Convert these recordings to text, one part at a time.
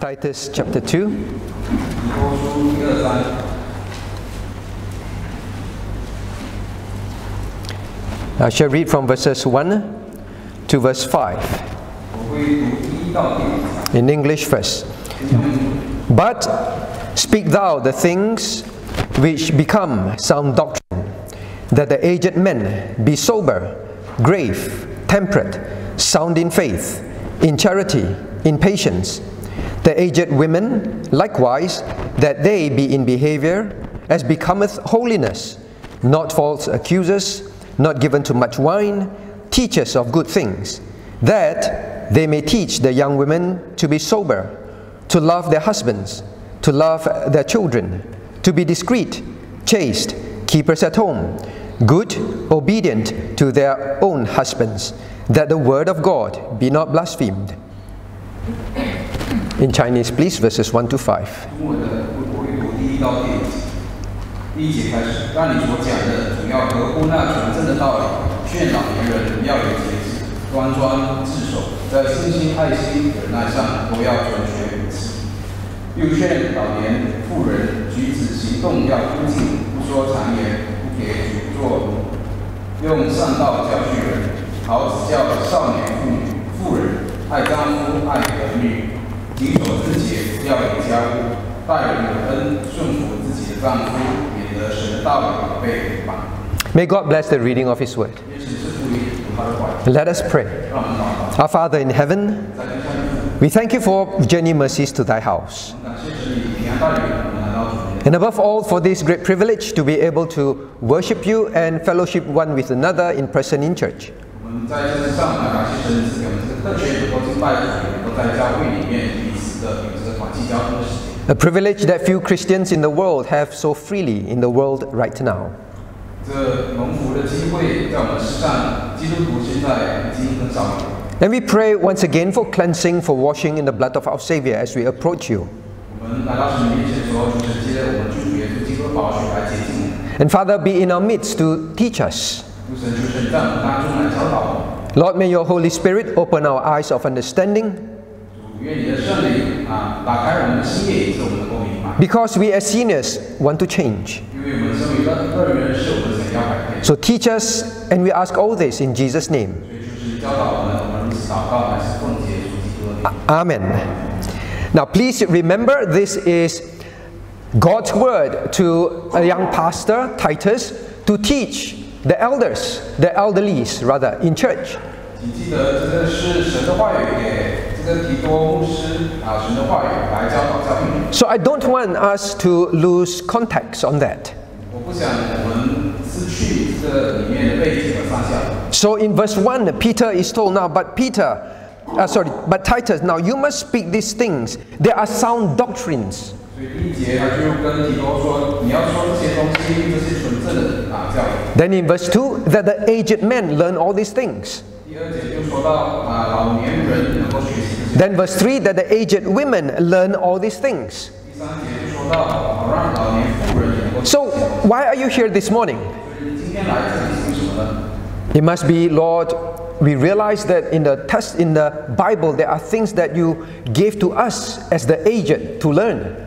Titus chapter 2. I shall read from verses 1 to verse 5. In English first. But speak thou the things which become sound doctrine, that the aged men be sober, grave, temperate, sound in faith, in charity, in patience the aged women likewise, that they be in behavior as becometh holiness, not false accusers, not given to much wine, teachers of good things, that they may teach the young women to be sober, to love their husbands, to love their children, to be discreet, chaste, keepers at home, good, obedient to their own husbands, that the word of God be not blasphemed. In Chinese, please, verses 1 to 5. 中文的我会读第一到第五节。第一节开始，让你所讲的总要合乎那纯正的道理，劝老年人要有节制，端庄自守，在信心、爱心、忍耐上都要准确如此。又劝老年妇人举止行动要恭敬，不说谗言，不给主做用善道教训人，好指教少年妇女、妇人爱丈夫、爱儿女，谨守自节，要理家务，待人有恩，顺服自己的丈夫，免得神的道理被诽谤。 May God bless the reading of His word. 也是是福音，有他的话语， Let us pray. 让我们祷告。 Our Father in heaven, 在天上的父， we thank you for journey mercies to thy house. 感谢神你平安带领我们来到主面前。 And above all, for this great privilege to be able to worship you and fellowship one with another in person in church. A privilege that few Christians in the world have so freely in the world right now. And we pray once again for cleansing, for washing in the blood of our Savior as we approach you. And Father, be in our midst to teach us. Lord, may your Holy Spirit open our eyes of understanding. Because we as seniors want to change. So teach us, and we ask all this in Jesus' name. Amen. Now, please remember this is God's word to a young pastor, Titus, to teach the elders, the elderlies, rather, in church. So I don't want us to lose context on that. So in verse 1, Peter is told now, but Peter, uh, sorry, but Titus, now you must speak these things. They are sound doctrines. Then in verse 2, that the aged men learn all these things. Then verse 3 that the aged women learn all these things. So, why are you here this morning? It must be, Lord, we realize that in the test in the Bible there are things that you gave to us as the aged to learn.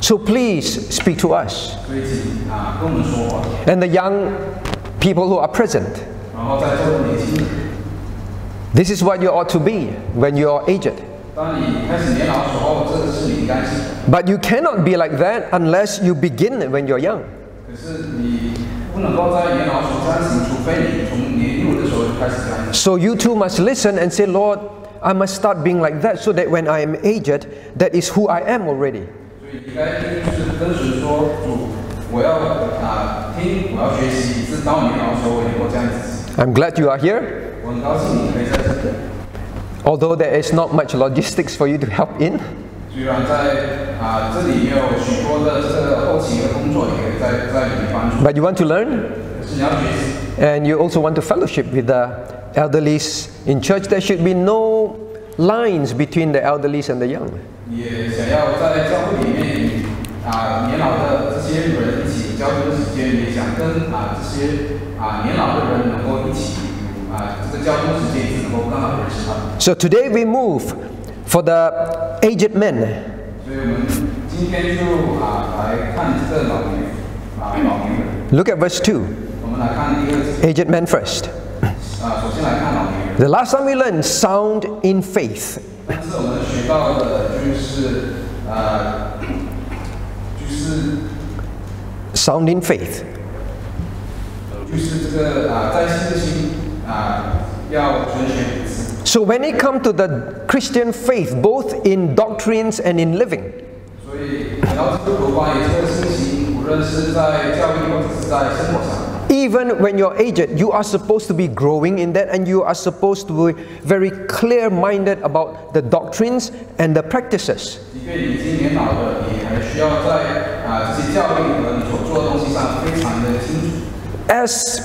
So please speak to us. And the young people who are present. This is what you ought to be when you are aged. But you cannot be like that unless you begin when you're young. So you too must listen and say, Lord, I must start being like that so that when I am aged, that is who I am already. I'm glad you are here. Although there is not much logistics for you to help in. But you want to learn? And you also want to fellowship with the elderly in church. There should be no lines between the elderly and the young. So today we move for the aged men. Look at verse 2. Aged men first. The last time we learned sound in faith. Sound in faith. 就是这个啊，在信心啊要纯全无私。 So when it comes to the Christian faith, both in doctrines and in living, 所以讲到这个有关于这个信心，无论是在教育或者是在生活上。 even when you're aged, you are supposed to be growing in that and you are supposed to be very clear minded about the doctrines and the practices. As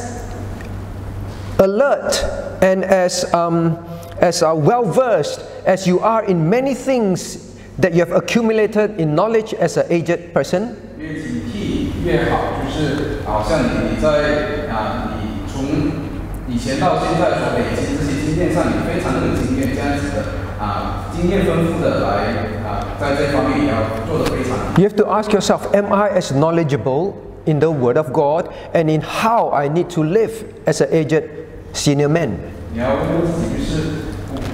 alert and as, um, as uh, well versed as you are in many things that you have accumulated in knowledge as an aged person, 越警惕越好，就是好像你在啊，你从以前到现在所累积这些经验上，你非常的有经验，这样子的啊，经验丰富的来啊，在这方面也要做得非常。 you have to ask yourself Am I as knowledgeable in the Word of God and in how I need to live as an aged senior man? 你要问问自己，就是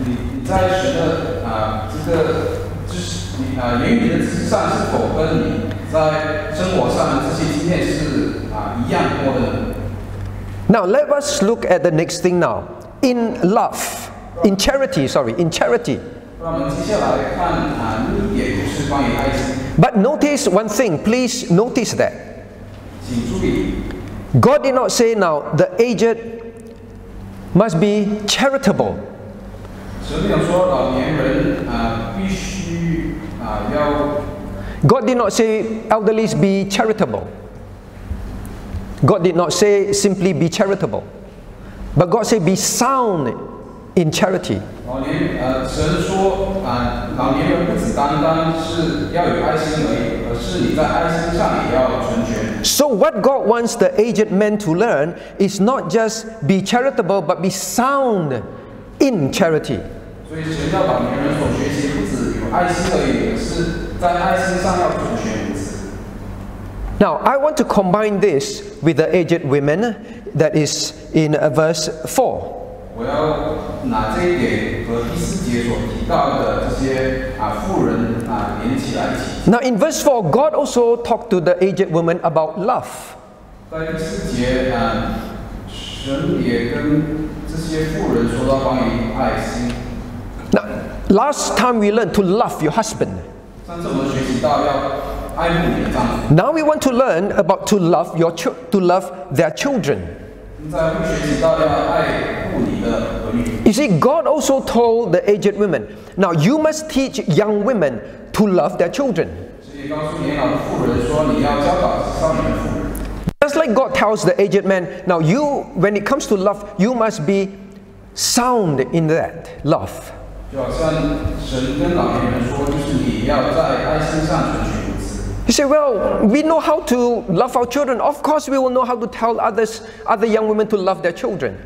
你你在学的啊这个知识，你啊言语的知识上是否跟你在生活上的这些经验是啊一样多的呢？ Now, let us look at the next thing now. In love, in charity, sorry, in charity. 那我们接下来看啊另一点就是关于爱心， But notice one thing, please notice that. God did not say now the aged must be charitable. God did not say elderly be charitable. God did not say simply be charitable. But God said be sound in charity. 老年呃神说啊老年人不只单单是要有爱心而已，而是你在爱心上也要纯全。 So, what God wants the aged men to learn is not just be charitable, but be sound in charity. 所以神要老年人所学习不只有爱心而已，而是在爱心上要纯全无私。 Now, I want to combine this with the aged women that is in uh, verse 4. 我要拿这一点和第四节所提到的这些啊富人啊连起来一起。 Now, in verse 4, God also talked to the aged woman about love. 在第四节啊，神也跟这些富人说到关于爱心。 Now, last time we learned to love your husband. 上次我们学习到要爱慕你的丈夫， Now we want to learn about to love your ch- to love their children. 现在会学习到要爱慕你的儿女。 you see, God also told the aged women, now you must teach young women to love their children. Just like God tells the aged man, now you, when it comes to love, you must be sound in that love. You say, well, we know how to love our children. Of course, we will know how to tell others, other young women to love their children.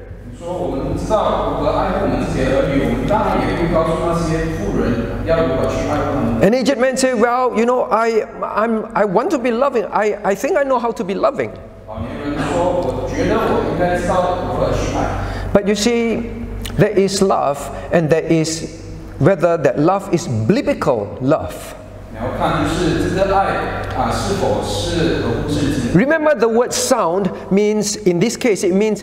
你说我们知道如何爱护我们自己的儿女，我们当然也会告诉那些妇人要如何去爱护他们。 An aged man say, well, you know, I, I'm, I want to be loving. I, I think I know how to be loving. 老年人说，我觉得我应该知道如何去爱。 But you see, there is love, and there is whether that love is biblical love. 你要看就是这个爱啊是否是合乎圣经。 Remember, the word sound means, in this case, it means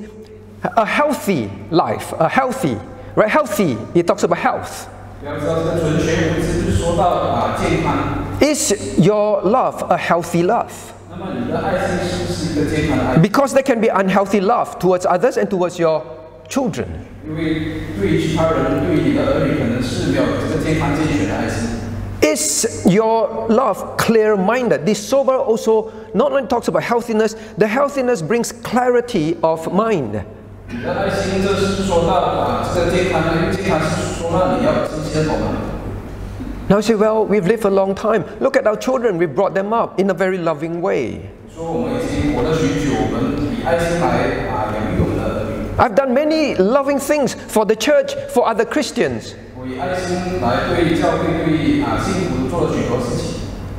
a healthy life, a healthy, right? Healthy, it talks about health. Is your love a healthy love? Because there can be unhealthy love towards others and towards your children. Is your love clear minded? This sober also not only talks about healthiness, the healthiness brings clarity of mind. 你的爱心，这是说到啊这个健康的，因为健康是说到你要清晰的头脑。 Now you say, well, we've lived a long time. Look at our children, we brought them up in a very loving way. 说我们已经活了许久，我们以爱心来啊养育我们的儿女。 I've done many loving things for the church, for other Christians. 我以爱心来对教会、对啊信徒做了许多事情。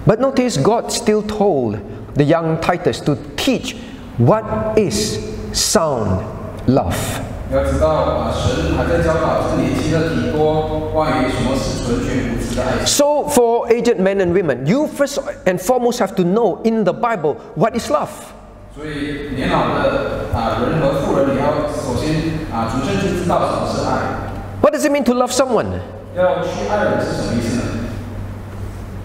But notice God still told the young Titus to teach what is sound love. 要知道啊，神还在教导这年轻的提多关于什么是纯全无私的爱心。 So, for aged men and women, you first and foremost have to know in the Bible what is love. 所以年老的啊人和富人，你要首先啊主圣去知道什么是爱， What does it mean to love someone? 要去爱人是什么意思呢？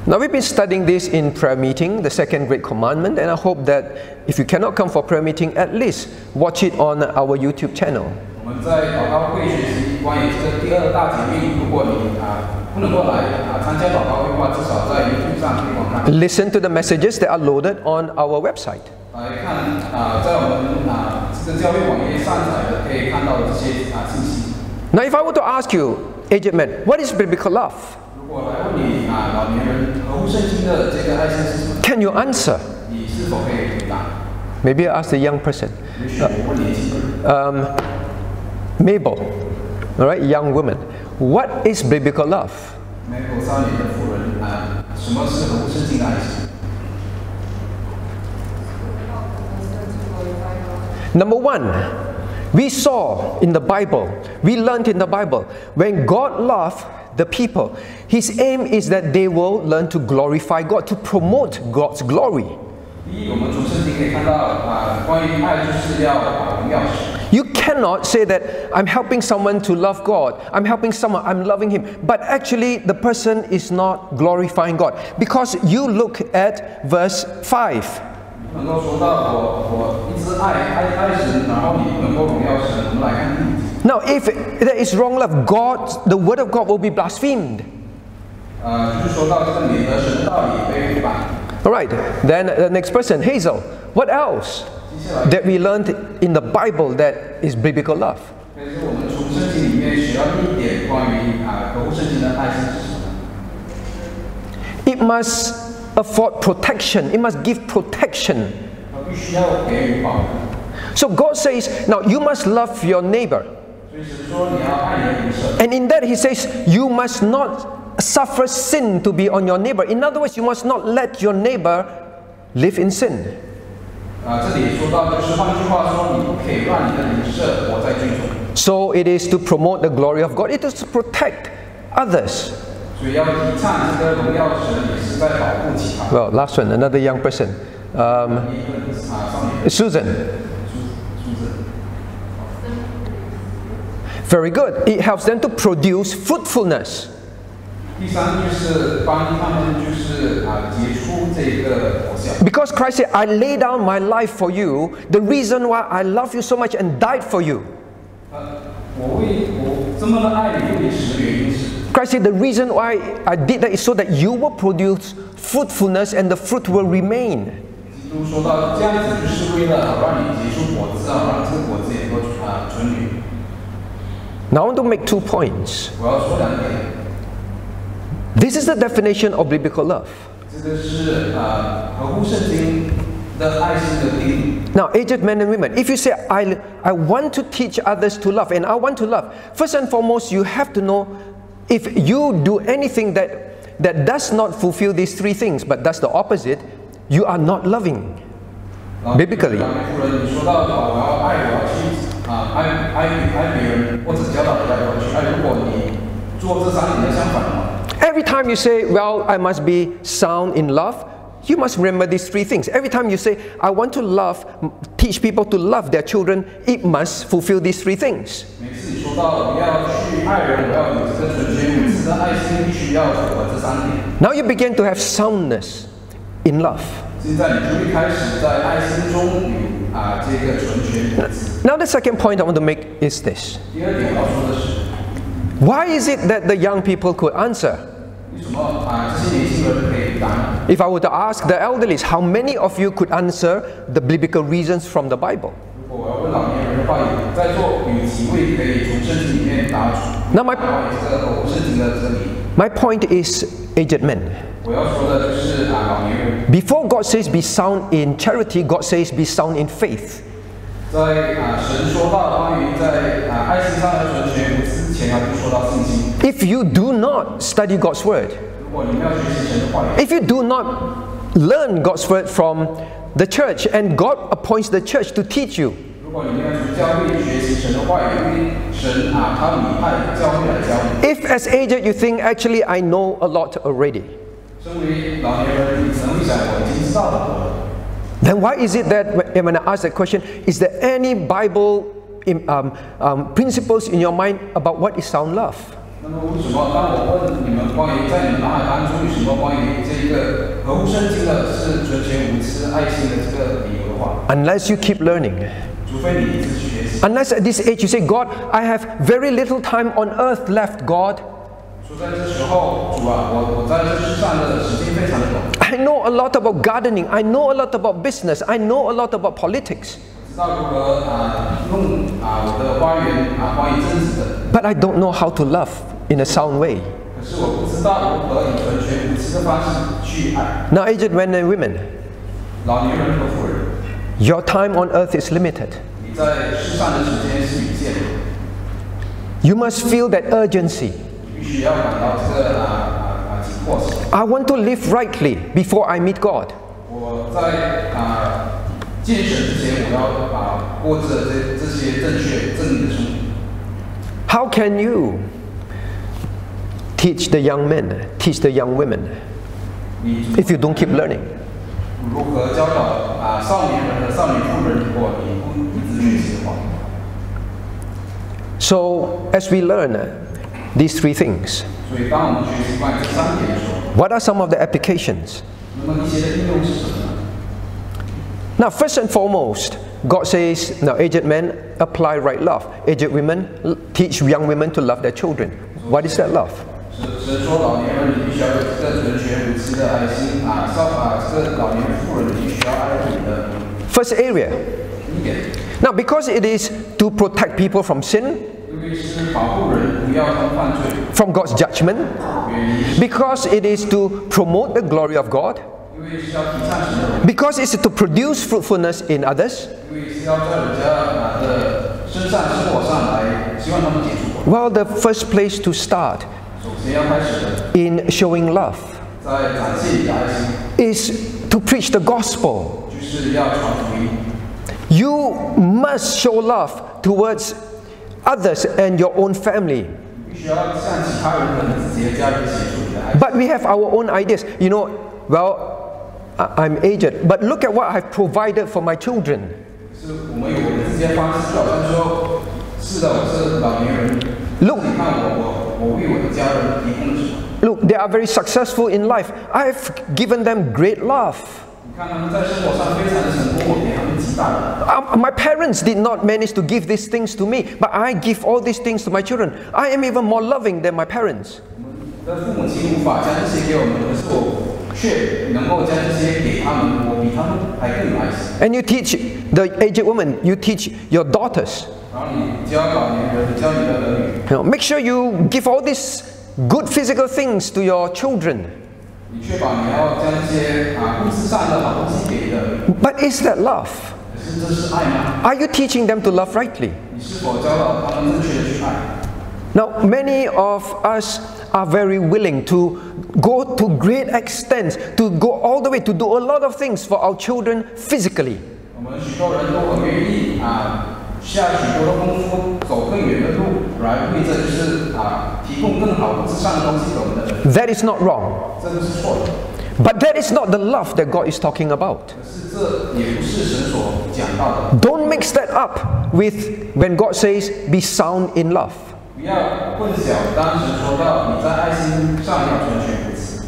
Now, we've been studying this in prayer meeting, the second great commandment, and I hope that if you cannot come for prayer meeting, at least watch it on our YouTube channel. 我们在祷告会学习关于这个第二大诫命，如果你啊不能够来啊参加祷告会的话，至少在 YouTube 上可以观看。 Listen to the messages that are loaded on our website. 来看啊，在我们啊这个教会网页上载的，可以看到的这些啊信息。 Now, if I were to ask you, aged men, what is biblical love? Can you answer? Maybe I ask the young person. Uh, um, Mabel, all right, young woman. What is biblical love? Number one, we saw in the Bible, we learned in the Bible, when God loved, the people, His aim is that they will learn to glorify God, to promote God's glory. 第一，我们从圣经可以看到啊，关于爱就是要啊荣耀神。 You cannot say that I'm helping someone to love God, I'm helping someone, I'm loving Him, but actually the person is not glorifying God because you look at verse 5. 不能够说到我我一直爱爱爱神，然后你不能够荣耀神。我们来看例子， Now, if there is wrong love, God, the word of God will be blasphemed. Uh, All right, then the next person, Hazel. What else that we learned in the Bible that is biblical love? It must afford protection, it must give protection. So God says, now you must love your neighbor. And in that he says, you must not suffer sin to be on your neighbor. In other words, you must not let your neighbor live in sin. So it is to promote the glory of God, it is to protect others. Well, last one, another young person. Um, Susan. Very good. It helps them to produce fruitfulness. 第三就是帮他们就是啊结出这个果效， Because Christ said, I lay down my life for you. The reason why I love you so much and died for you. 呃，我为我这么的爱你，为你死的原因是， Christ said, The reason why I did that is so that you will produce fruitfulness and the fruit will remain. 基督说到这样子就是为了好让你结出果子，好让这个果子也能够啊存留。 Now I want to make two points. This is the definition of biblical love. Now, aged men and women, if you say, I, I want to teach others to love and I want to love, first and foremost, you have to know if you do anything that, that does not fulfill these three things but does the opposite, you are not loving biblically. 啊我要爱，我要去啊爱爱爱别人，或者教导别人我要去爱。如果你做这三点的相反的话， Every time you say, Well, I must be sound in love, you must remember these three things. Every time you say, I want to love, teach people to love their children, it must fulfill these three things. 每次你说到我要去爱人，我要有这个纯全无私的爱心，必须要符合这三点。 Now you begin to have soundness in love. Now, the second point I want to make is this Why is it that the young people could answer? If I were to ask the elderly, how many of you could answer the biblical reasons from the Bible? Now, my, my point is, aged men. Before God says be sound in charity, God says be sound in faith. If you do not study God's word, if you do not learn God's word from the church and God appoints the church to teach you, if as aged you think, actually I know a lot already, then why is it that when I ask that question, is there any Bible um, um, principles in your mind about what is sound love? Unless you keep learning. Unless at this age you say, God, I have very little time on earth left, God. I know a lot about gardening. I know a lot about business. I know a lot about politics. But I don't know how to love in a sound way. Now, aged men and women, your time on earth is limited. You must feel that urgency. I want to live rightly before I meet God. How can you teach the young men, teach the young women, if you don't keep learning? So as we learn uh, these three things, what are some of the applications? Now, first and foremost, God says, now, aged men, apply right love. Aged women, teach young women to love their children. What is that love? First area now, because it is to protect people from sin, from God's judgment, because it is to promote the glory of God, because it's to produce fruitfulness in others. Well, the first place to start in showing love is to preach the gospel. You must show love towards others and your own family. But we have our own ideas. You know, well, I'm aged, but look at what I've provided for my children. Look, look, they are very successful in life. I've given them great love. Uh, my parents did not manage to give these things to me, but I give all these things to my children. I am even more loving than my parents. And you teach the aged woman, you teach your daughters. You know, make sure you give all these good physical things to your children. But is that love? Are you teaching them to love rightly? Now, many of us are very willing to go to great extents, to go all the way, to do a lot of things for our children physically. 我们许多人都很愿意啊，下许多的功夫，走更远的路，来为这就是啊，提供更好物质上的东西给我们的人， That is not wrong. 这不是错的。 But that is not the love that God is talking about. 可是这也不是神所讲到的， Don't mix that up with when God says, be sound in love. 不要混淆。当时说到你在爱心上要纯全无私，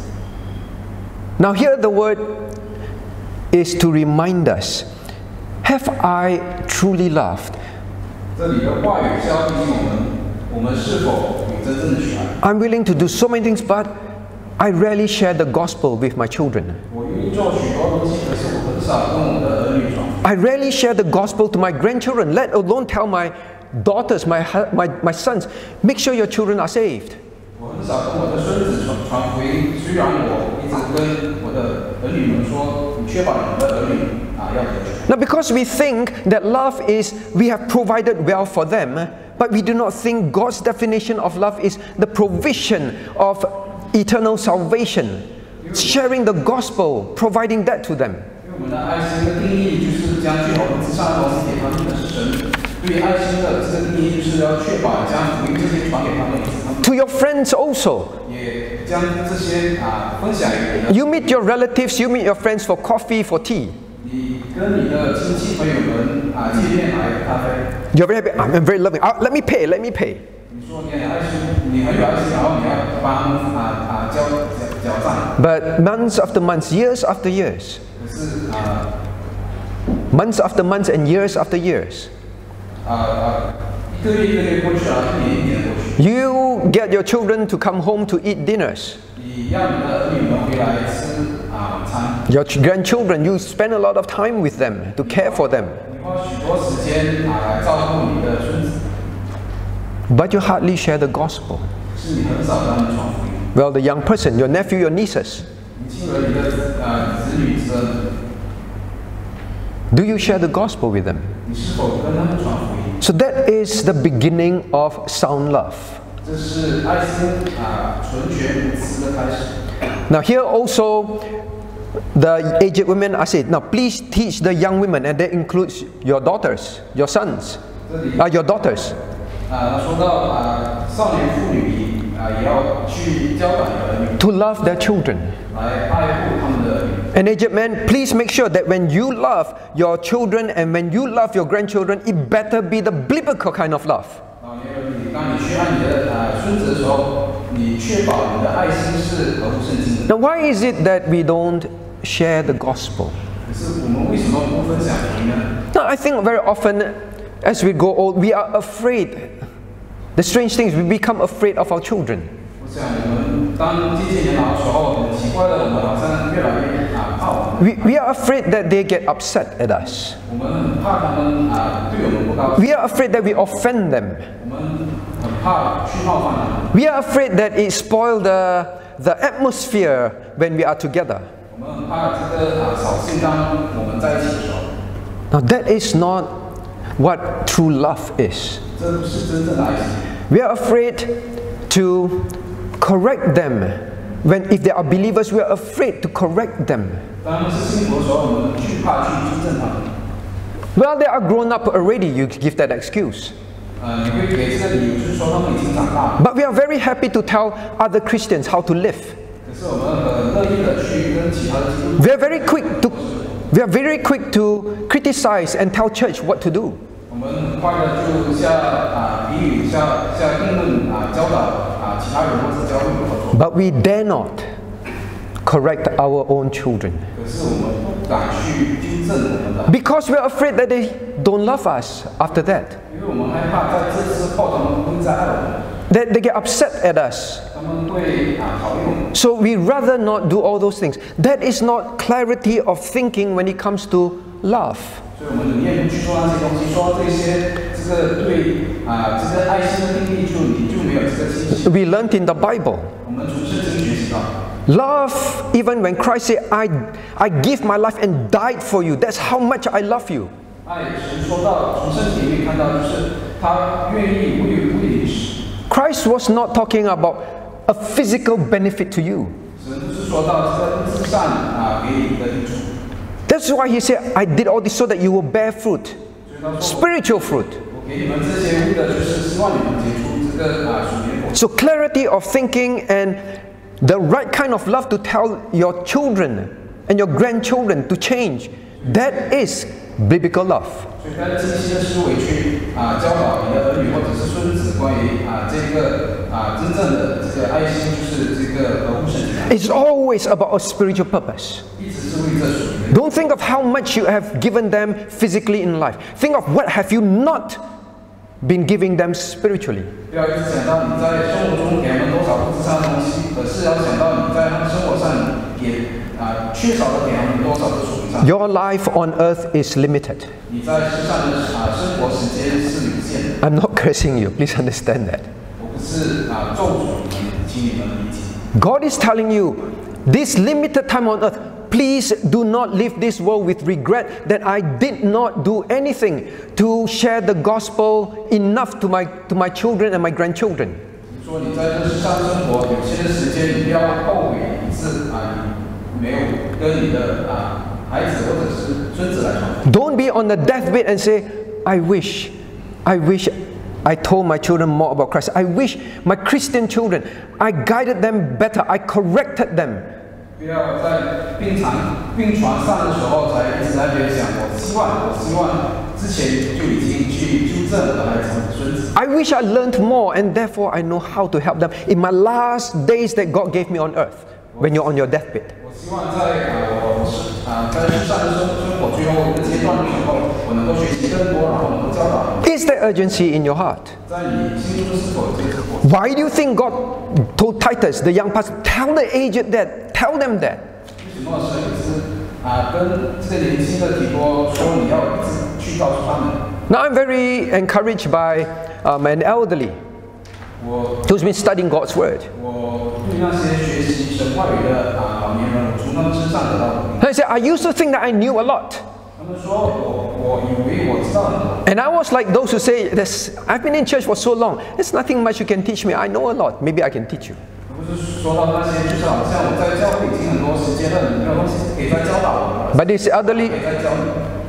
Now, here the word is to remind us Have I truly loved? 这里的话语是要提醒我们，我们是否有真正的去爱。 I'm willing to do so many things, but I rarely share the gospel with my children. 我愿意做许多东西，可是我很少跟我的儿女传。 I rarely share the gospel to my grandchildren, let alone tell my daughters, my, hu- my, my sons, make sure your children are saved. 我 now, because we think that love is we have provided well for them, but we do not think God's definition of love is the provision of eternal salvation, sharing the gospel, providing that to them. To your friends also. You meet your relatives, you meet your friends for coffee, for tea. 你跟你的亲戚朋友们啊见面来咖啡， You're very happy. I'm very loving. Uh, let me pay, let me pay. 你说你很爱心，你很有爱心，然后你要帮他们啊啊交缴缴账， But months after months, years after years, 可是啊 months after months, and years after years, 啊啊一个月一个月过去了，一年一年过去， you get your children to come home to eat dinners. 你让你的儿女们回来吃啊晚餐， Your grandchildren, you spend a lot of time with them to care for them. But you hardly share the gospel. Well, the young person, your nephew, your nieces. Do you share the gospel with them? So that is the beginning of sound love. Now, here also the aged women are said, now please teach the young women, and that includes your daughters, your sons, uh, your daughters. 啊，说到啊少年妇女啊也要去教导你的儿女 to love their children. 来爱护他们的儿女。 And aged men, please make sure that when you love your children and when you love your grandchildren, it better be the biblical kind of love. 老年人，你当你去爱你的啊孙子的时候， Now, why is it that we don't share the gospel? No, I think very often as we go old, we are afraid. The strange thing is, we become afraid of our children. We, we are afraid that they get upset at us. We are afraid that we offend them. We are afraid that it spoils the, the atmosphere when we are together. Now, that is not what true love is. We are afraid to correct them. When, if they are believers, we are afraid to correct them. Well, they are grown up already, you give that excuse. But we are very happy to tell other Christians how to live. We are very quick to we are very quick to criticize and tell church what to do. But we dare not correct our own children. Because we are afraid that they don't love us after that. That they get upset at us. So we rather not do all those things. That is not clarity of thinking when it comes to love. We learned in the Bible. Love, even when Christ said, I, I give my life and died for you, that's how much I love you. 爱神说到从圣经里面看到，就是他愿意为为你死。 Christ was not talking about a physical benefit to you. 神不是说到这个物质上啊给你的益处， That's why he said, I did all this so that you will bear fruit, 所以他说 spiritual fruit. 我给你们这些物的，就是希望你们结出这个啊属灵果。 So, clarity of thinking and the right kind of love to tell your children and your grandchildren to change that is biblical love. 所以在清晰的思维去啊教导你的儿女或者是孙子关于啊这个啊真正的这个爱心，就是这个合乎圣经的， It's always about a spiritual purpose. 一直是为这属灵的。 Don't think of how much you have given them physically in life. Think of what have you not been giving them spiritually. Your life on earth is limited. I'm not cursing you, please understand that. God is telling you, this limited time on earth, please do not leave this world with regret that I did not do anything to share the gospel enough to my, to my children and my grandchildren. Don't be on the deathbed and say, I wish, I wish I told my children more about Christ. I wish my Christian children, I guided them better, I corrected them. 不要在病床病床上的时候才一直在那边想，我希望，我希望之前就已经去纠正我的孩子和孙子。 I wish I learned more and therefore I know how to help them in my last days that God gave me on earth when you're on your deathbed. 我希望在啊我是啊在世上的生生活最后一个阶段的时候，我能够学习更多，然后能够教导你。 Is there urgency in your heart? 在你心中是否有这个火？ Why do you think God told Titus, the young pastor, tell the aged that, tell them that? 为什么神也是啊跟这个年轻的提多说你要一直去告诉他们？ Now I'm very encouraged by um, an elderly 我 who's been studying God's word. 我对那些学习神话语的啊老年人， They said, I used to think that I knew a lot. And I was like those who say, this, I've been in church for so long, there's nothing much you can teach me. I know a lot, maybe I can teach you. But this elderly,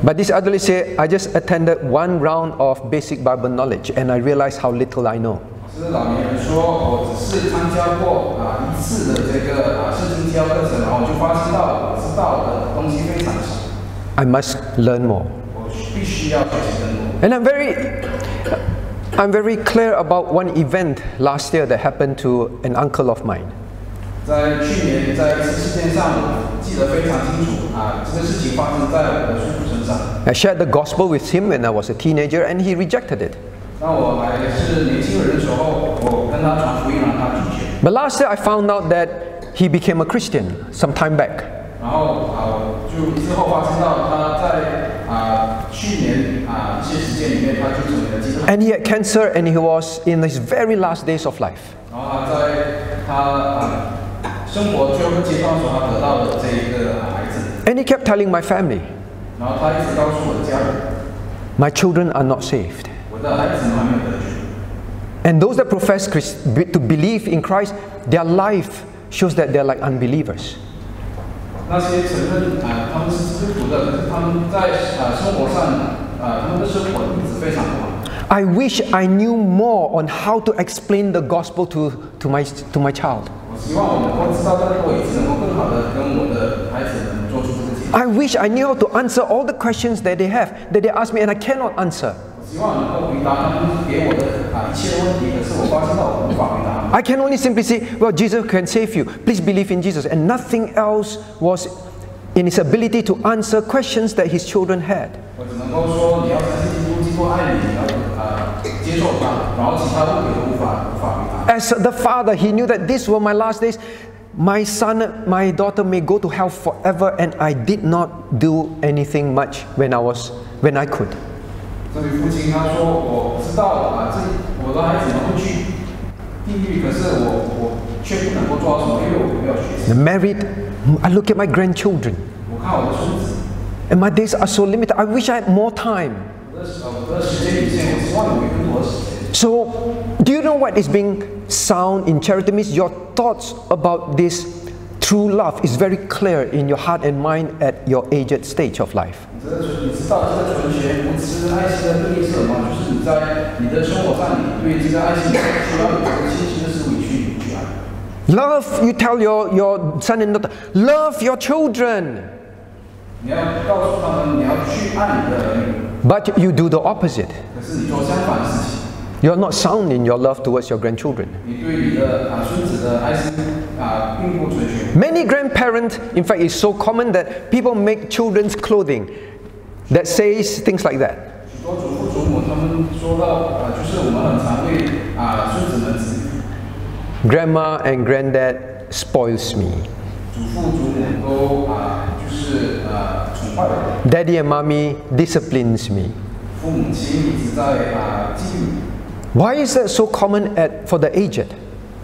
but this elderly said, I just attended one round of basic Bible knowledge and I realized how little I know. 是老年人说，我只是参加过啊一次的这个啊圣经教课程，然后我就发现到我知道的东西非常少， I must learn more. 我必须要学习更多。 And I'm very, I'm very clear about one event last year that happened to an uncle of mine. 在去年在一次事件上，我记得非常清楚啊，这个事情发生在我的叔叔身上。 I shared the gospel with him when I was a teenager and he rejected it. 当我还是年轻人的时候，我跟他传福音，让他拒绝。 But last year I found out that he became a Christian some time back. 然后啊，我就之后发现到他在啊去年啊一些时间里面，他就成为了基督徒。 And he had cancer and he was in his very last days of life. 然后他在他啊生活最后一个阶段的时候，他得到了这一个啊癌症。 And he kept telling my family, 然后他一直告诉我的家人， my children are not saved. And those that profess to believe in Christ, their life shows that they're like unbelievers. I wish I knew more on how to explain the gospel to, to, my, to my child. I wish I knew how to answer all the questions that they have, that they ask me and I cannot answer. I can only simply say, well, Jesus can save you. Please believe in Jesus. And nothing else was in his ability to answer questions that his children had. As the father, he knew that these were my last days. My son, my daughter may go to hell forever, and I did not do anything much when I was when I could. 这位父亲他说：“我知道啊，这我的孩子们会去地狱，可是我我却不能够做到什么，因为我没有学习。 Married, I look at my grandchildren, 我看我的孙子， and my days are so limited. I wish I had more time. 我的呃我的时间有限，我希望有更多的时间。 So, do you know what is being sound in charity means? Your thoughts about this true love is very clear in your heart and mind at your aged stage of life. 你这个你知道这个纯洁无私爱心的定义是什么？就是你在你的生活上，你对这个爱心需要有这个清晰的思维去去爱。 Love, you tell your, your son and daughter, love your children. 你要告诉他们，你要去爱你的儿女， But you do the opposite. 可是你做相反的事情。 You're not sound in your love towards your grandchildren. Many grandparents, in fact, it's so common that people make children's clothing that says things like that. Grandma and granddad spoils me. Daddy and mommy disciplines me. Why is that so common at, for the aged?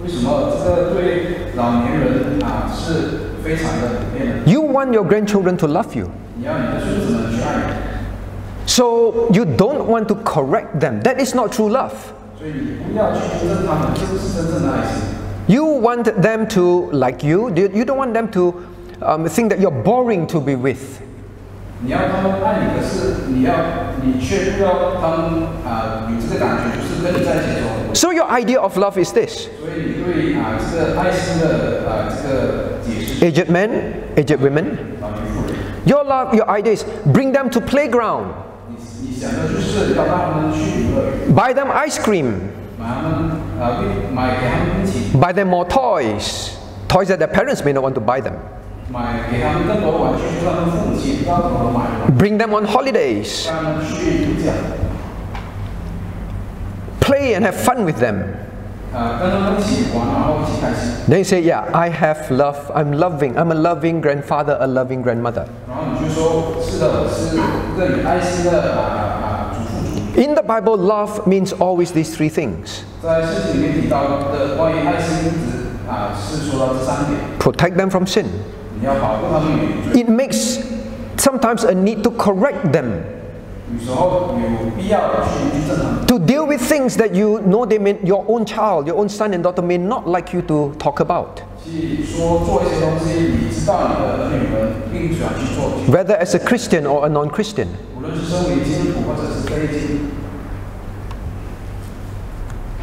为什么这个对老年人啊是非常的普遍的？ You want your grandchildren to love you. 你要你的孙子们去爱你， So you don't want to correct them. That is not true love. 所以你不要去纠正他们，这不是真正的爱心。 You want them to like you. You you don't want them to um, think that you're boring to be with. 你要他们爱你，可是你要你却不要他们啊、有这个感觉，就是跟你在一起的时候。 So your idea of love is this: 所以你对啊、这个爱心的啊、这个解释， aged men, aged women. 老年妇人， Your love, your idea is bring them to playground, 你你想的就是要让他们去游乐园， buy them ice cream, 买他们啊冰买给他们冰淇淋， buy them more toys, toys that their parents may not want to buy them. Bring them on holidays. Play and have fun with them. Then you say, Yeah, I have love. I'm loving. I'm a loving grandfather, a loving grandmother. In the Bible, love means always these three things protect them from sin, it makes sometimes a need to correct them. To deal with things that you know they may, your own child, your own son and daughter may not like you to talk about. Whether as a Christian or a non Christian.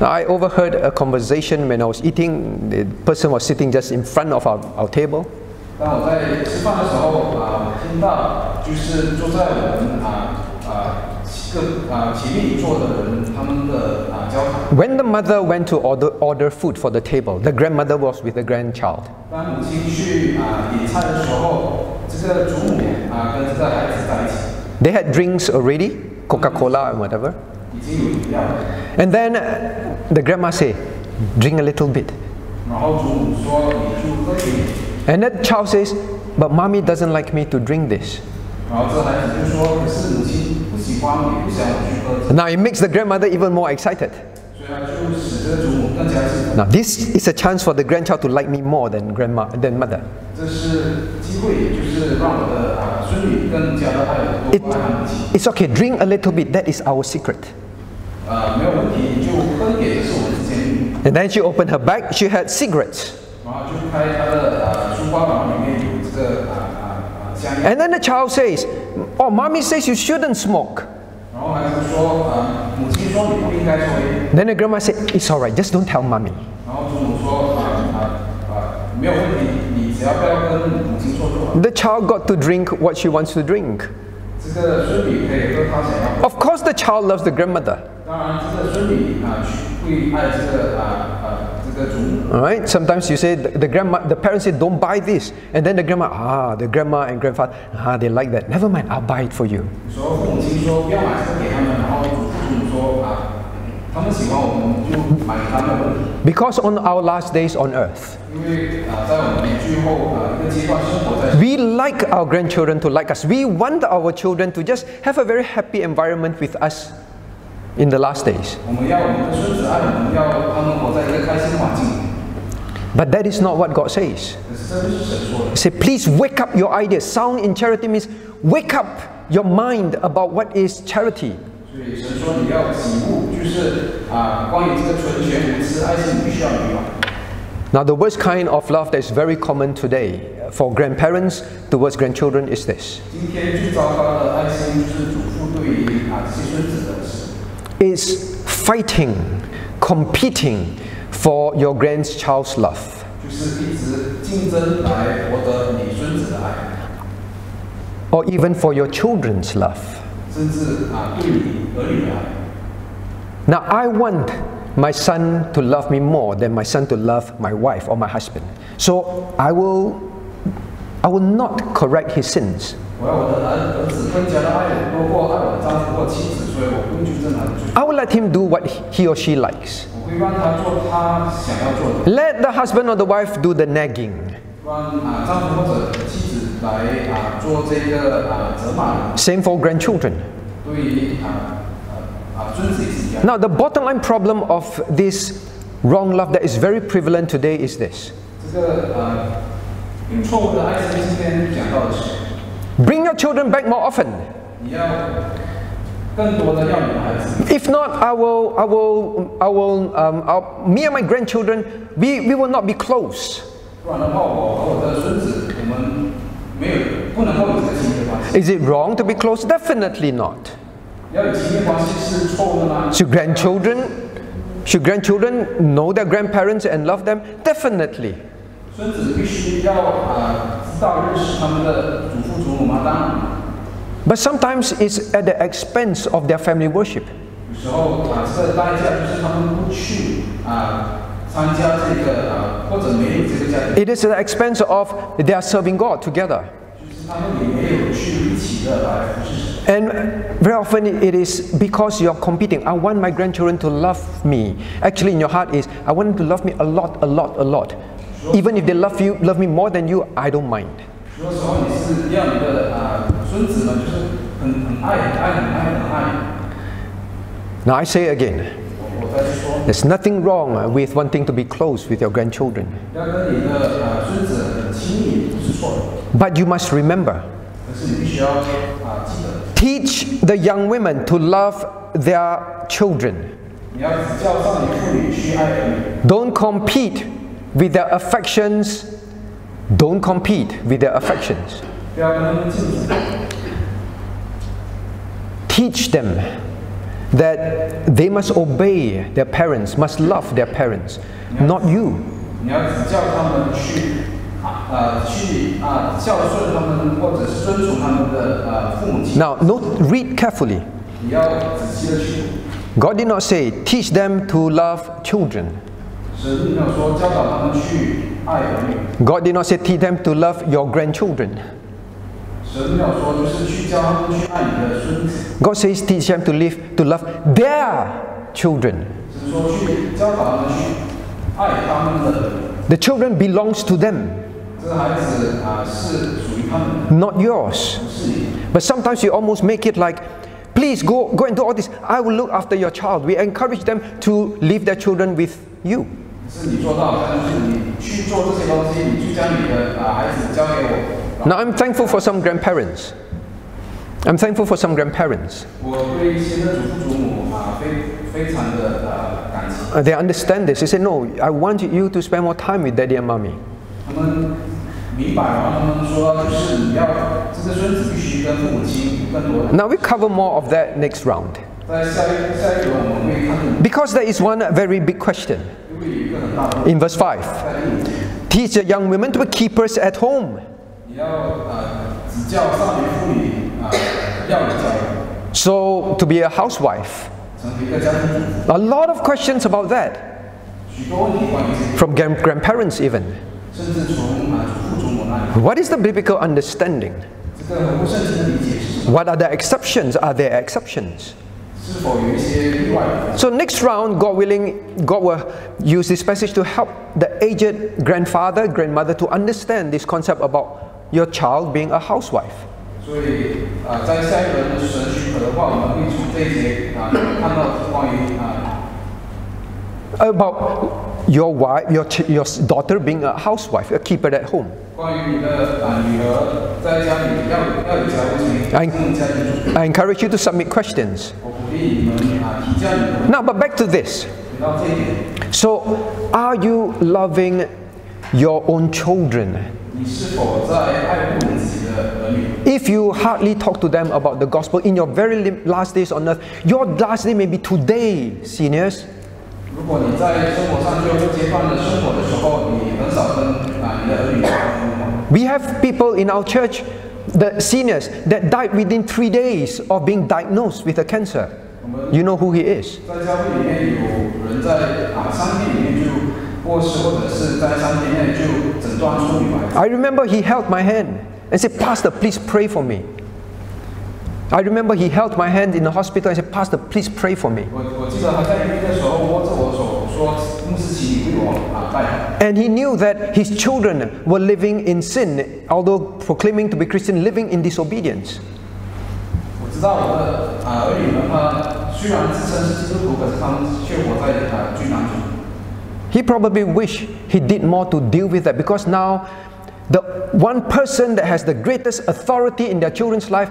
I overheard a conversation when I was eating. The person was sitting just in front of our, our table. 当我在吃饭的时候啊，我听到就是坐在我们啊啊各啊前面一桌的人他们的啊交谈。 When the mother went to order, order food for the table, the grandmother was with the grandchild. 当母亲去啊点菜的时候，这个祖母啊跟这个孩子在一起， They had drinks already, Coca Cola and whatever. 已经有饮料了。 And then uh, the grandma said, Drink a little bit. 然后祖母说：“你就喝一点。 And that child says, But mommy doesn't like me to drink this. Now it makes the grandmother even more excited. Now this is a chance for the grandchild to like me more than grandma than mother. It, it's okay, drink a little bit, that is our secret. And then she opened her bag, she had cigarettes. 然后就开他的呃书包，然后里面有这个啊啊啊香烟。 And then the child says, Oh, mommy says you shouldn't smoke. 然后孩子说：“呃，母亲说你不应该抽烟。 Then the grandma said, It's all right, just don't tell mommy. ”然后祖母说：“啊啊啊，没有问题，你只要不要跟母亲说就好。 The child got to drink what she wants to drink. ”这个孙女可以喝她想要喝。 Of course, the child loves the grandmother. 当然，这个孙女啊去会爱这个啊啊这个祖母。 All right. Sometimes you say the, the grandma, the parents say, "Don't buy this," and then the grandma, ah, the grandma and grandfather, ah, they like that. Never mind, I'll buy it for you. Because on our last days on earth, we like our grandchildren to like us. We want our children to just have a very happy environment with us in the last days. But that is not what God says. Say, please wake up your ideas. Sound in charity means wake up your mind about what is charity. Now, the worst kind of love that is very common today for grandparents towards grandchildren is this is fighting, competing for your grandchild's love. Or even for your children's love. Now, I want my son to love me more than my son to love my wife or my husband. So I will, I will not correct his sins. I will let him do what he or she likes. Let the husband or the wife do the nagging. Same for grandchildren. Now, the bottom line problem of this wrong love that is very prevalent today is this. Bring your children back more often. If not, I will, I will, I will, um, I'll, me and my grandchildren, we, we will not be close. Is it wrong to be close? Definitely not. Should grandchildren, should grandchildren know their grandparents and love them? Definitely. 孙子必须要啊、知道认识他们的祖父祖母吗？当然， But sometimes it's at the expense of their family worship. 有时候啊、这个代价就是他们不去啊、参加这个啊、或者没有这个家庭， It is at the expense of they are serving God together. 就是他们也没有去一起的来服侍神。 And very often it is because you're competing. I want my grandchildren to love me. Actually, in your heart is, I want them to love me a lot, a lot, a lot. Even if they love you, love me more than you, I don't mind. 有时候你是要你的啊、孙子们就是很很爱很爱很爱很爱。 Now I say again, 我我再说， there's nothing wrong with wanting to be close with your grandchildren. 要跟你的啊、孙子很亲密不是错的， But you must remember, 可是你必须要啊、记得， teach the young women to love their children. 你要只教少年妇女去爱儿女。 Don't compete with their affections, don't compete with their affections. Teach them that they must obey their parents, must love their parents, not you. Now, note, read carefully. God did not say, teach them to love children. God did not say teach them to love your grandchildren. God says teach them to live to love their children. The children belongs to them. Not yours. But sometimes you almost make it like please go go and do all this. I will look after your child. We encourage them to leave their children with you. 是你做到，但是你去做这些东西，你去将你的啊孩子交给我。 Now, I'm thankful for some grandparents. I'm thankful for some grandparents. 我对一些的祖父祖母啊，非非常的呃感激。 Uh, They understand this. They say, no, I want you to spend more time with daddy and mommy. 他们明白，然后他们说，就是你要这个孙子必须跟父母亲更多的。 Now, we cover more of that next round. 在下一下一轮我们会看见， Because there is one very big question 因为有一个很大的 In verse 5, teach the young women to be keepers at home. So, to be a housewife. A lot of questions about that. From grandparents, even. What is the biblical understanding? What are the exceptions? Are there exceptions? 是否有一些例外的？ So, next round, God willing, God will use this passage to help the aged grandfather, grandmother to understand this concept about your child being a housewife. 所以啊，在下一轮的神许可的话，我们会从这一节啊看到关于啊 About your wife, your, ch- your daughter being a housewife, a keeper at home. 关于你的啊女儿在家里要有要有家务事哎情，家庭主妇。 I encourage you to submit questions. Now, but back to this. So, are you loving your own children? If you hardly talk to them about the gospel in your very last days on earth, your last day may be today, seniors. We have people in our church the seniors that died within three days of being diagnosed with a cancer. You know who he is. I remember he held my hand and said, Pastor, please pray for me. I remember he held my hand in the hospital and said, Pastor, please pray for me. And he knew that his children were living in sin, although proclaiming to be Christian, living in disobedience. He probably wished he did more to deal with that because now the one person that has the greatest authority in their children's life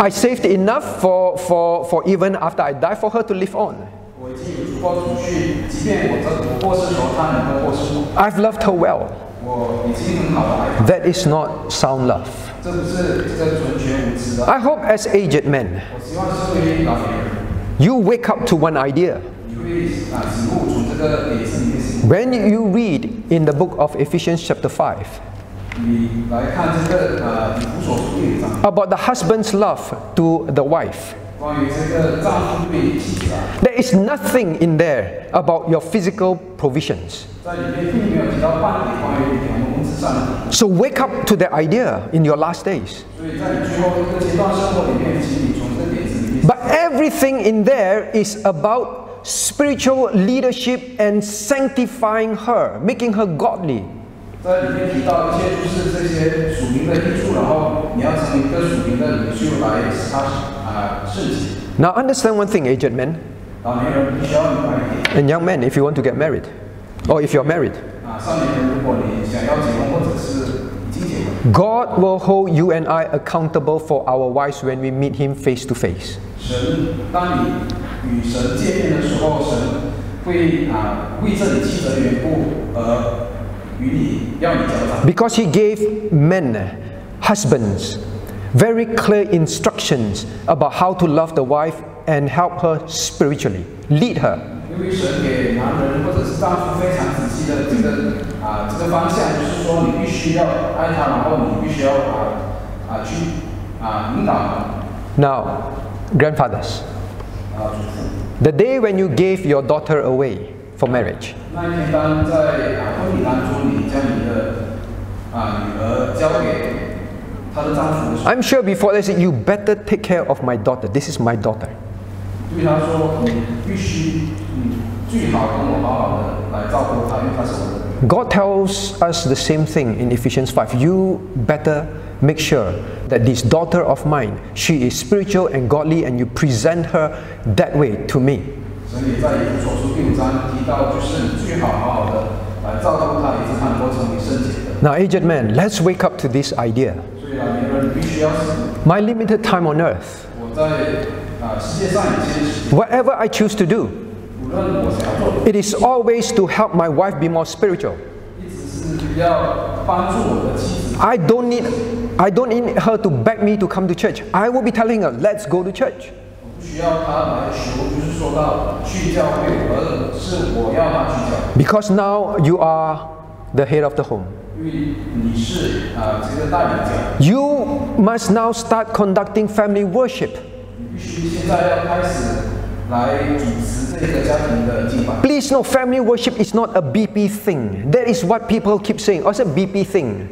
I saved enough for, for, for even after I die for her to live on. I've loved her well. That is not sound love. I hope, as aged men, you wake up to one idea. When you read in the book of Ephesians, chapter 5, about the husband's love to the wife. There is nothing in there about your physical provisions. So wake up to the idea in your last days. But everything in there is about spiritual leadership and sanctifying her, making her godly. 在里面提到一些就是这些属灵的益处，然后你要成为一个属灵的领袖来使他啊圣洁。 Now understand one thing, aged men 老年人必须要明白一点 and young men, if you want to get married, or if you're married. 啊，少年人，如果你想要结婚或者是已经结婚， God will hold you and I accountable for our wives when we meet Him face to face. Because he gave men, husbands, very clear instructions about how to love the wife and help her spiritually, lead her. Now, grandfathers, the day when you gave your daughter away, for marriage. I'm sure before they said, You better take care of my daughter. This is my daughter. God tells us the same thing in Ephesians 5. You better make sure that this daughter of mine, she is spiritual and godly, and you present her that way to me. 神也在以弗所书第五章提到，就是你最好好好的来照顾她，以致她能够成为圣洁的。 Now, aged men, let's wake up to this idea. 所以老年人，你必须要醒悟 My limited time on earth, 我在啊世界上有些时间， whatever I choose to do, 无论我想要做的， it is always to help my wife be more spiritual. 一直是要帮助我的妻子。 I don't need I don't need her to beg me to come to church. I will be telling her, let's go to church. Because now you are the head of the home. You must now start conducting family worship. Please know, family worship is not a BP thing. That is what people keep saying. Oh, it's a BP thing.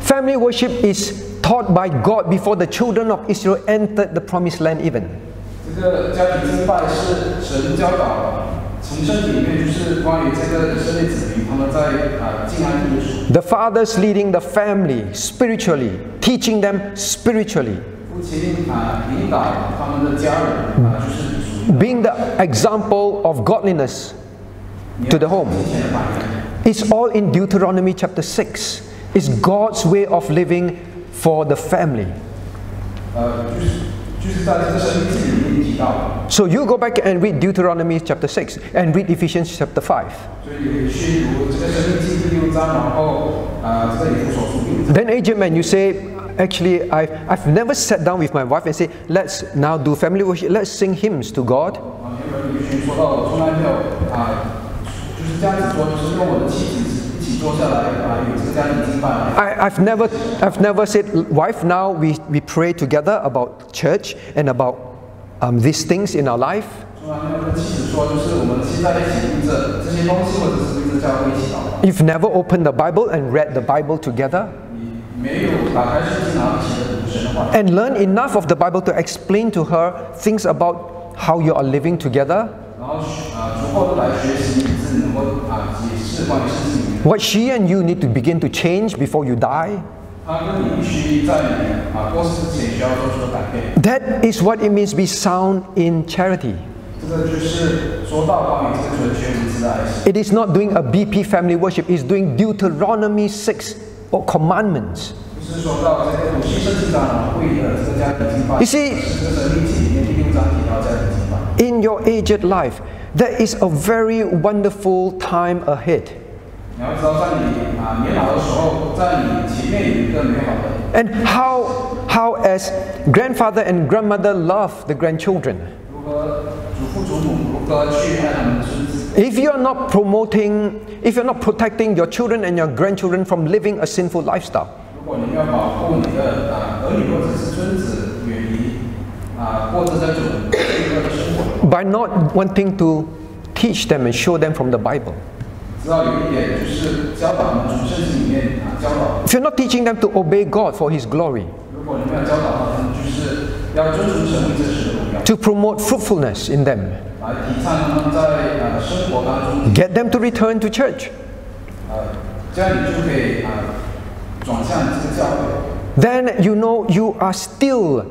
Family worship is taught by God before the children of Israel entered the promised land, even. 这个家庭敬拜是神教导，从圣经里面就是关于这个以色列子民他们在啊敬爱地的时候， The fathers leading the family spiritually, teaching them spiritually, 父亲啊引导他们的家人啊，就是属于 being the example of godliness 你 to 要 the home. 金钱的榜样。 It's all in Deuteronomy chapter 6. It's God's way of living for the family. So you go back and read Deuteronomy chapter 6 and read Ephesians chapter 5. Then agent man, you say, actually, I've, I've never sat down with my wife and say, let's now do family worship, let's sing hymns to God. I, I've never, I've never said, wife, now we, we pray together about church and about um, these things in our life. You've never opened the Bible and read the Bible together. And learn enough of the Bible to explain to her things about how you are living together. What she and you need to begin to change before you die. That is what it means to be sound in charity. It is not doing a BP family worship, it's doing Deuteronomy 6 or commandments. You see, in your aged life, there is a very wonderful time ahead. And how, how as grandfather and grandmother love the grandchildren. If you are not promoting, if you're not protecting your children and your grandchildren from living a sinful lifestyle, by not wanting to teach them and show them from the Bible. If you're not teaching them to obey God for His glory, to promote fruitfulness in them, get them to return to church. Then you know you are still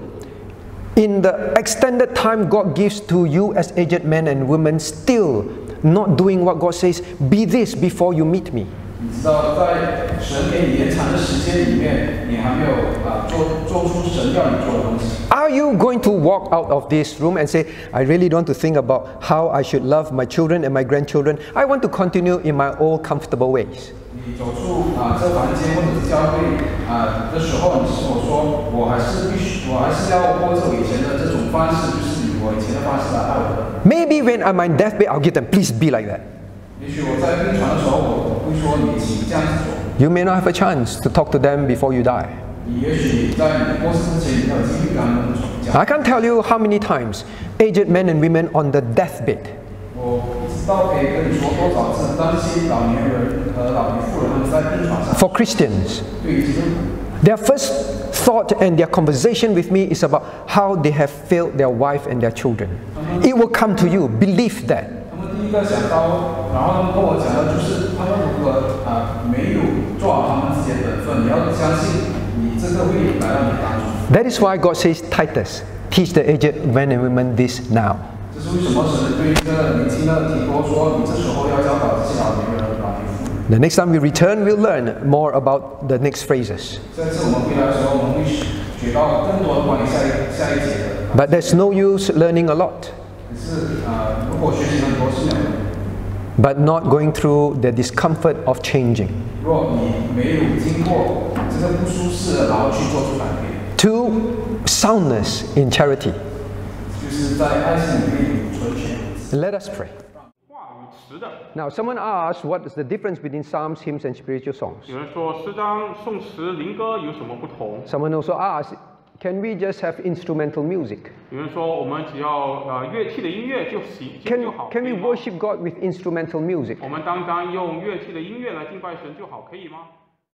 in the extended time God gives to you as aged men and women, still not doing what God says, be this before you meet me. 你知道，在神给你延长的时间里面，你还没有啊做做出神要你做的东西。 Are you going to walk out of this room and say, I really don't want to think about how I should love my children and my grandchildren? I want to continue in my old comfortable ways. 你走出啊这房间或者是教会啊的时候，你是否说，我还是必须，我还是要过着我以前的这种方式，就是以我以前的方式来爱我的。 Maybe when I'm on deathbed, I'll give them, please be like that. 也许我在病床的时候，我会说你请这样子做。 You may not have a chance to talk to them before you die. 你也许在你过世之前，你没有机会跟他们讲。 I can't tell you how many times aged men and women on the deathbed For Christians, their first thought and their conversation with me is about how they have failed their wife and their children. It will come to you, believe that. That is why God says, Titus, teach the aged men and women this now. 这是为什么神对这个年轻的提多说，你这时候要教导这些老年人和老年妇人。 The next time we return, we'll learn more about the next phrases. 这次我们回来的时候，我们会学到更多关于下一下一节的。 But there's no use learning a lot, 可是啊、如果学习很多是没有用的。 but not going through the discomfort of changing. 若你没有经过这个不舒适的，然后去做出改变， Two, soundness in charity. Let us pray. Now, someone asked what is the difference between psalms, hymns, and spiritual songs. Someone also asked, can we just have instrumental music? Can, can we worship God with instrumental music?